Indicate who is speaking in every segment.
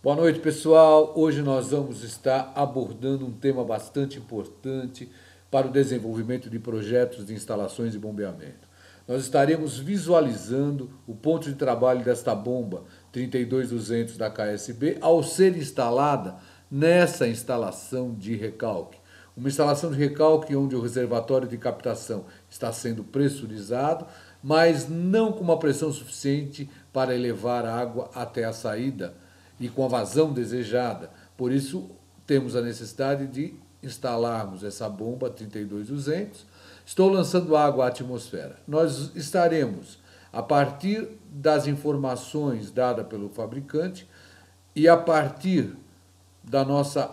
Speaker 1: Boa noite, pessoal. Hoje nós vamos estar abordando um tema bastante importante para o desenvolvimento de projetos de instalações e bombeamento. Nós estaremos visualizando o ponto de trabalho desta bomba 32200 da KSB ao ser instalada nessa instalação de recalque. Uma instalação de recalque onde o reservatório de captação está sendo pressurizado, mas não com uma pressão suficiente para elevar a água até a saída e com a vazão desejada. Por isso, temos a necessidade de instalarmos essa bomba 32200. Estou lançando água à atmosfera. Nós estaremos, a partir das informações dadas pelo fabricante e a partir da nossa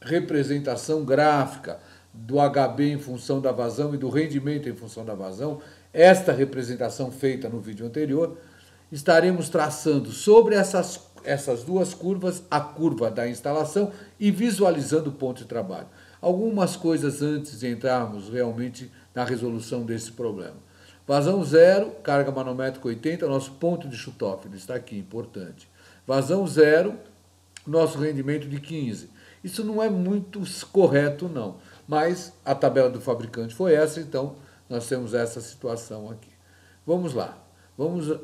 Speaker 1: representação gráfica do HB em função da vazão e do rendimento em função da vazão, esta representação feita no vídeo anterior, estaremos traçando sobre essas, essas duas curvas a curva da instalação e visualizando o ponto de trabalho. Algumas coisas antes de entrarmos realmente na resolução desse problema. Vazão zero, carga manométrica 80, nosso ponto de chutófilo está aqui, importante. Vazão zero, nosso rendimento de 15. Isso não é muito correto, não. Mas a tabela do fabricante foi essa, então nós temos essa situação aqui. Vamos lá. Vamos,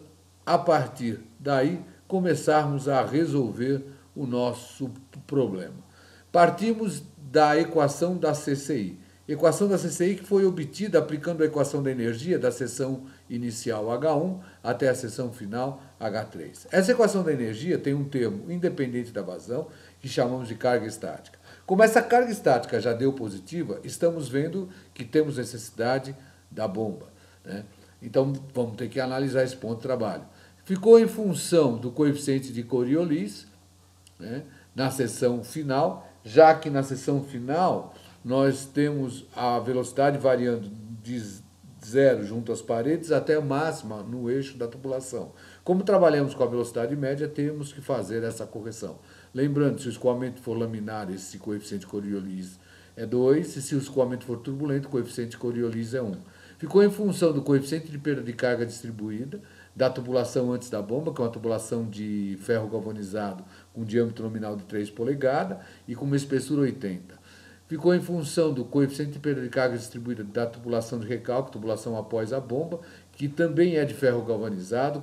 Speaker 1: a partir daí, começarmos a resolver o nosso problema. Partimos da equação da CCI. Equação da CCI que foi obtida aplicando a equação da energia da seção inicial H1 até a seção final H3. Essa equação da energia tem um termo independente da vazão que chamamos de carga estática. Como essa carga estática já deu positiva, estamos vendo que temos necessidade da bomba. Né? Então vamos ter que analisar esse ponto de trabalho. Ficou em função do coeficiente de Coriolis né? na seção final, já que na seção final nós temos a velocidade variando de zero junto às paredes até a máxima no eixo da tubulação. Como trabalhamos com a velocidade média, temos que fazer essa correção. Lembrando, se o escoamento for laminar, esse coeficiente Coriolis é 2, e se o escoamento for turbulento, o coeficiente Coriolis é 1. Ficou em função do coeficiente de perda de carga distribuída, da tubulação antes da bomba, que é uma tubulação de ferro galvanizado com diâmetro nominal de 3 polegadas e com uma espessura 80 ficou em função do coeficiente de perda de carga distribuída da tubulação de recalque, tubulação após a bomba, que também é de ferro galvanizado,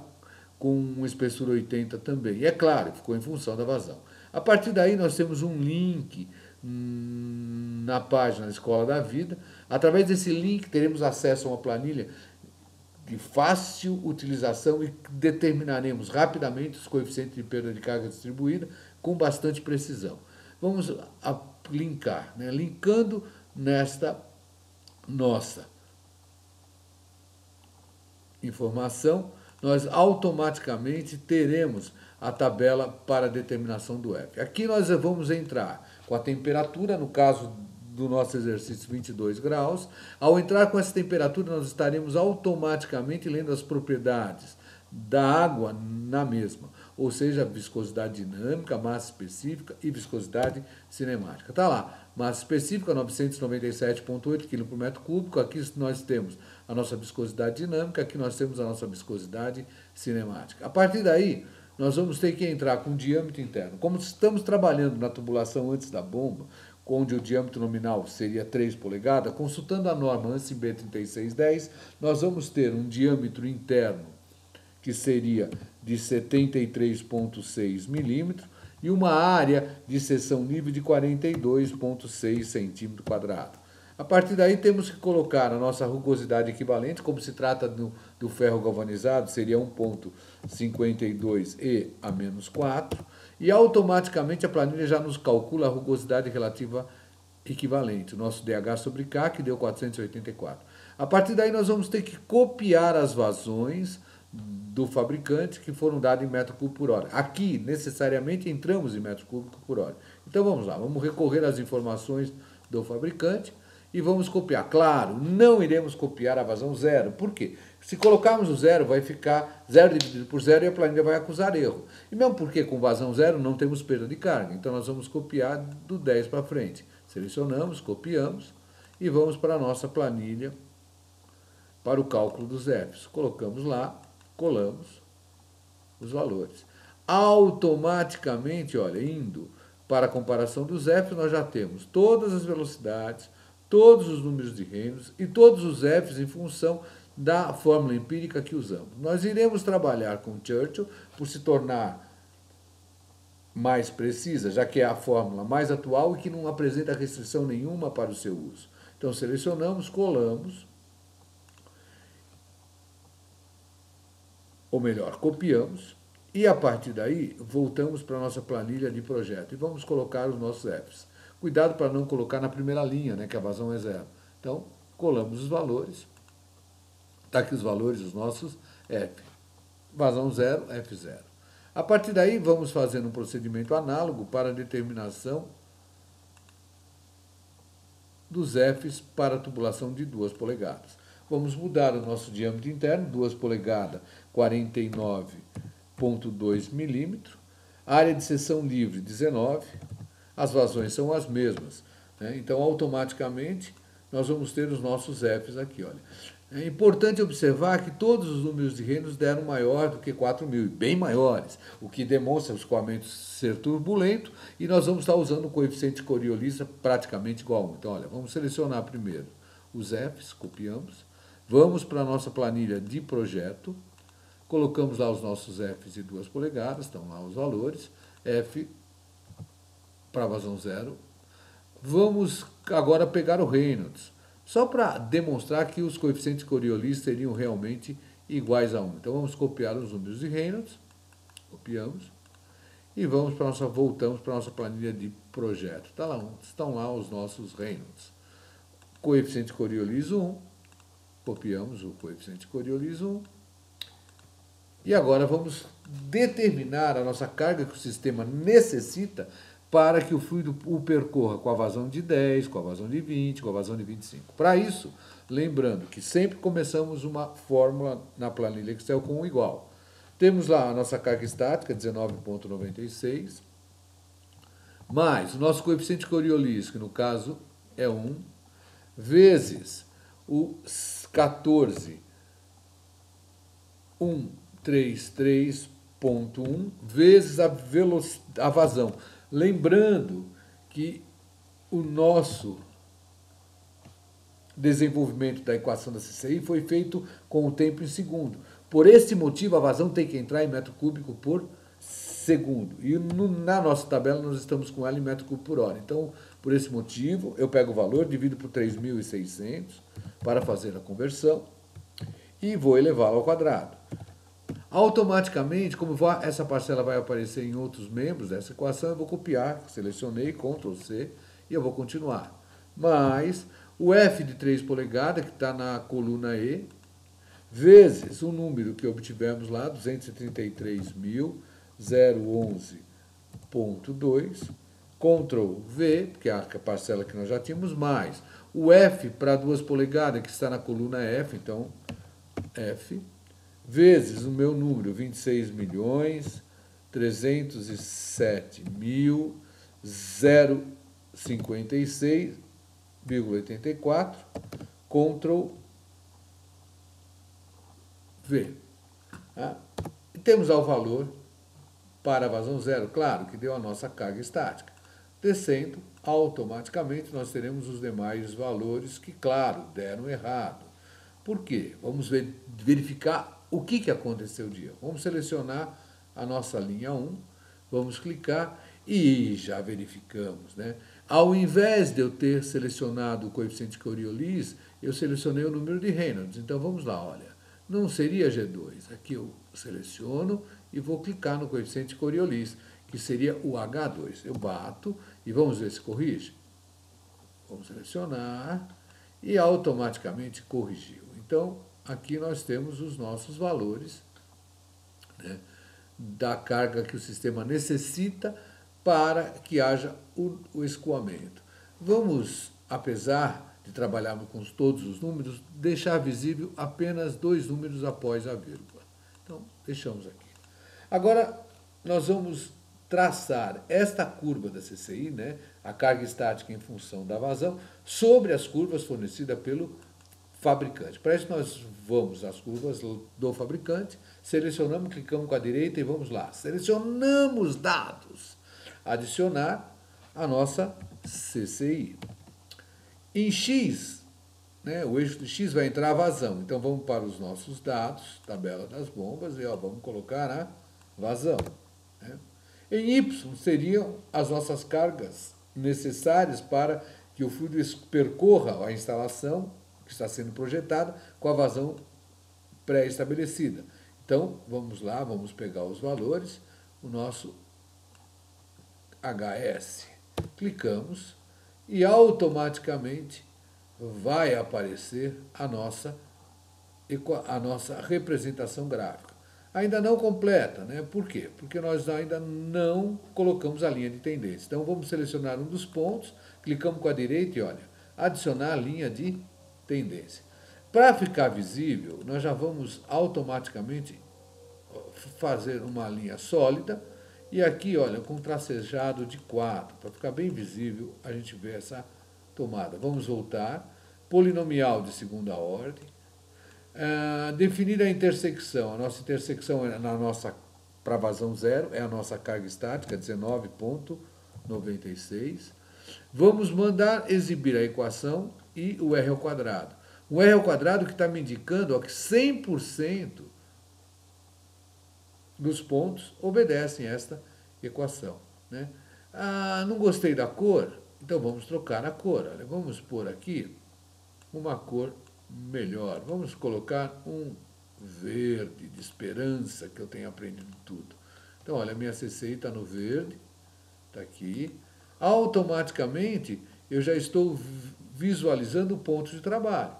Speaker 1: com uma espessura 80 também. E é claro, ficou em função da vazão. A partir daí, nós temos um link hum, na página Escola da Vida. Através desse link, teremos acesso a uma planilha de fácil utilização e determinaremos rapidamente os coeficientes de perda de carga distribuída com bastante precisão. Vamos linkar, né? linkando nesta nossa informação, nós automaticamente teremos a tabela para determinação do F. Aqui nós vamos entrar com a temperatura, no caso do nosso exercício 22 graus. Ao entrar com essa temperatura, nós estaremos automaticamente lendo as propriedades da água na mesma ou seja, viscosidade dinâmica, massa específica e viscosidade cinemática. Está lá, massa específica 997,8 kg por metro cúbico, aqui nós temos a nossa viscosidade dinâmica, aqui nós temos a nossa viscosidade cinemática. A partir daí, nós vamos ter que entrar com o diâmetro interno. Como estamos trabalhando na tubulação antes da bomba, onde o diâmetro nominal seria 3 polegadas, consultando a norma ANSI B3610, nós vamos ter um diâmetro interno que seria de 73,6 milímetros e uma área de seção livre de 42,6 centímetros quadrados. A partir daí temos que colocar a nossa rugosidade equivalente, como se trata do, do ferro galvanizado, seria 1,52 E a menos 4, e automaticamente a planilha já nos calcula a rugosidade relativa equivalente, nosso DH sobre K, que deu 484. A partir daí nós vamos ter que copiar as vazões, do fabricante que foram dados em metro cúbico por hora. Aqui, necessariamente, entramos em metro cúbico por hora. Então vamos lá, vamos recorrer às informações do fabricante e vamos copiar. Claro, não iremos copiar a vazão zero. Por quê? Se colocarmos o zero, vai ficar zero dividido por zero e a planilha vai acusar erro. E mesmo porque com vazão zero não temos perda de carga. Então nós vamos copiar do 10 para frente. Selecionamos, copiamos e vamos para a nossa planilha para o cálculo dos Fs. Colocamos lá colamos os valores. automaticamente, olha, indo para a comparação dos Fs, nós já temos todas as velocidades, todos os números de Reynolds e todos os Fs em função da fórmula empírica que usamos. Nós iremos trabalhar com Churchill por se tornar mais precisa, já que é a fórmula mais atual e que não apresenta restrição nenhuma para o seu uso. Então selecionamos, colamos, ou melhor, copiamos, e a partir daí voltamos para a nossa planilha de projeto e vamos colocar os nossos Fs. Cuidado para não colocar na primeira linha, né, que a vazão é zero. Então, colamos os valores, está aqui os valores dos nossos F. Vazão zero, F0. A partir daí, vamos fazendo um procedimento análogo para a determinação dos Fs para a tubulação de 2 polegadas. Vamos mudar o nosso diâmetro interno, 2 polegadas, 49,2 milímetros. Área de seção livre, 19. As vazões são as mesmas. Né? Então, automaticamente, nós vamos ter os nossos Fs aqui. Olha. É importante observar que todos os números de reinos deram maior do que 4 mil, bem maiores, o que demonstra o escoamento ser turbulento, e nós vamos estar usando o coeficiente Coriolis praticamente igual a 1. Então, olha, vamos selecionar primeiro os Fs, copiamos, vamos para a nossa planilha de projeto, colocamos lá os nossos Fs de 2 polegadas, estão lá os valores, F para vazão zero. Vamos agora pegar o Reynolds só para demonstrar que os coeficientes Coriolis seriam realmente iguais a 1. Então vamos copiar os números de Reynolds, copiamos, e vamos para nossa, voltamos para a nossa planilha de projeto. Tá lá, estão lá os nossos Reynolds. Coeficiente Coriolis 1, copiamos o coeficiente Coriolis 1, e agora vamos determinar a nossa carga que o sistema necessita para que o fluido o percorra com a vazão de 10, com a vazão de 20, com a vazão de 25. Para isso, lembrando que sempre começamos uma fórmula na planilha Excel com um igual. Temos lá a nossa carga estática, 19,96, mais o nosso coeficiente Coriolis, que no caso é 1, vezes o 14, 133.1, vezes a, a vazão. Lembrando que o nosso desenvolvimento da equação da CCI foi feito com o tempo em segundo. Por esse motivo, a vazão tem que entrar em metro cúbico por segundo. E no, na nossa tabela nós estamos com ela em metro cúbico por hora. Então, por esse motivo, eu pego o valor, divido por 3.600 para fazer a conversão e vou elevá-lo ao quadrado. Automaticamente, como essa parcela vai aparecer em outros membros dessa equação, eu vou copiar, selecionei, Ctrl C, e eu vou continuar. Mas o F de 3 polegadas, que está na coluna E, vezes o número que obtivemos lá, 233.011.2, Ctrl V, que é a parcela que nós já tínhamos, mais o F para 2 polegadas, que está na coluna F, então F, vezes o meu número, 26 milhões 307 mil 056,84, Ctrl V. Ah, e temos lá o valor para a vazão zero, claro, que deu a nossa carga estática. Descendo, automaticamente nós teremos os demais valores que, claro, deram errado. Por quê? Vamos ver, verificar o que, que aconteceu o dia? Vamos selecionar a nossa linha 1, vamos clicar e já verificamos. Né? Ao invés de eu ter selecionado o coeficiente Coriolis, eu selecionei o número de Reynolds. Então vamos lá, olha, não seria G2. Aqui eu seleciono e vou clicar no coeficiente Coriolis, que seria o H2. Eu bato e vamos ver se corrige. Vamos selecionar e automaticamente corrigiu. Então, aqui nós temos os nossos valores né, da carga que o sistema necessita para que haja o, o escoamento. Vamos, apesar de trabalharmos com todos os números, deixar visível apenas dois números após a vírgula. Então, deixamos aqui. Agora, nós vamos traçar esta curva da CCI, né, a carga estática em função da vazão, sobre as curvas fornecidas pelo fabricante. Para isso, nós vamos às curvas do fabricante, selecionamos, clicamos com a direita e vamos lá. Selecionamos dados. Adicionar a nossa CCI. Em X, né, o eixo de X vai entrar a vazão. Então vamos para os nossos dados, tabela das bombas, e ó, vamos colocar a vazão. Né? Em Y seriam as nossas cargas necessárias para que o fluido percorra a instalação que está sendo projetada com a vazão pré-estabelecida. Então, vamos lá, vamos pegar os valores, o nosso HS. Clicamos e automaticamente vai aparecer a nossa, a nossa representação gráfica. Ainda não completa, né? Por quê? Porque nós ainda não colocamos a linha de tendência. Então vamos selecionar um dos pontos, clicamos com a direita e olha, adicionar a linha de tendência. Para ficar visível, nós já vamos automaticamente fazer uma linha sólida e aqui, olha, com tracejado de 4, para ficar bem visível, a gente vê essa tomada. Vamos voltar. Polinomial de segunda ordem. Uh, definir a intersecção. A nossa intersecção é na nossa para vazão zero, é a nossa carga estática, 19,96. Vamos mandar exibir a equação e o R ao quadrado. O R ao quadrado que está me indicando ó, que 100% dos pontos obedecem esta equação. Né? Ah, não gostei da cor? Então vamos trocar a cor. Olha, vamos pôr aqui uma cor melhor. Vamos colocar um verde de esperança, que eu tenho aprendido tudo. Então, olha, minha CCI está no verde, está aqui. Automaticamente, eu já estou visualizando o ponto de trabalho.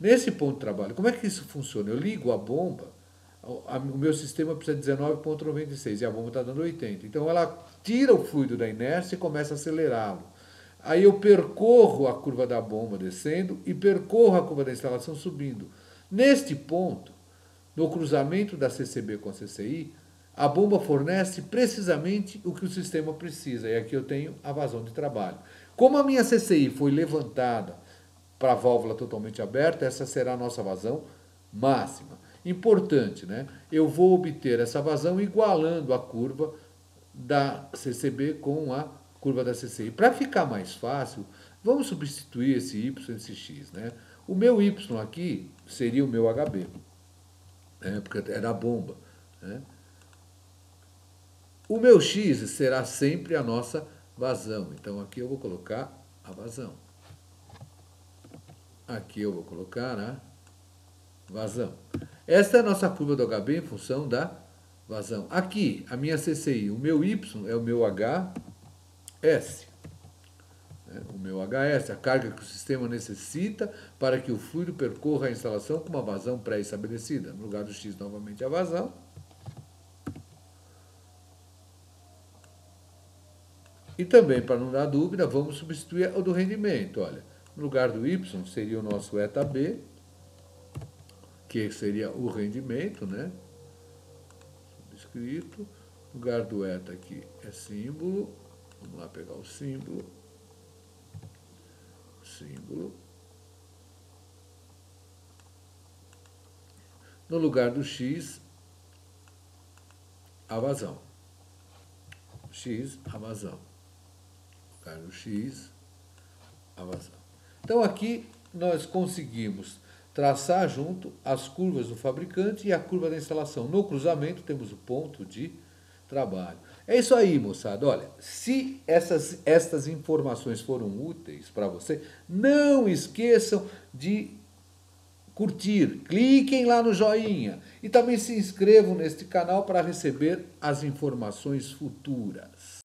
Speaker 1: Nesse ponto de trabalho, como é que isso funciona? Eu ligo a bomba, o meu sistema precisa de 19,96 e a bomba está dando 80. Então ela tira o fluido da inércia e começa a acelerá-lo. Aí eu percorro a curva da bomba descendo e percorro a curva da instalação subindo. Neste ponto, no cruzamento da CCB com a CCI, a bomba fornece precisamente o que o sistema precisa. E aqui eu tenho a vazão de trabalho. Como a minha CCI foi levantada para a válvula totalmente aberta, essa será a nossa vazão máxima. Importante, né? Eu vou obter essa vazão igualando a curva da CCB com a curva da CCI. Para ficar mais fácil, vamos substituir esse Y esse X, né? O meu Y aqui seria o meu HB, né? porque era a bomba. Né? O meu X será sempre a nossa vazão. Então aqui eu vou colocar a vazão. Aqui eu vou colocar a vazão. Esta é a nossa curva do HB em função da vazão. Aqui, a minha CCI, o meu Y é o meu HS. Né? O meu HS, a carga que o sistema necessita para que o fluido percorra a instalação com uma vazão pré-estabelecida. No lugar do X, novamente, a vazão. E também, para não dar dúvida, vamos substituir o do rendimento. Olha, no lugar do Y seria o nosso eta B, que seria o rendimento, né? Subscrito. No lugar do eta aqui é símbolo. Vamos lá pegar o símbolo. Símbolo. No lugar do X, a vazão. X, a vazão cargo X, a vazão. Então aqui nós conseguimos traçar junto as curvas do fabricante e a curva da instalação. No cruzamento temos o ponto de trabalho. É isso aí, moçada. Olha, se essas estas informações foram úteis para você, não esqueçam de curtir, cliquem lá no joinha e também se inscrevam neste canal para receber as informações futuras.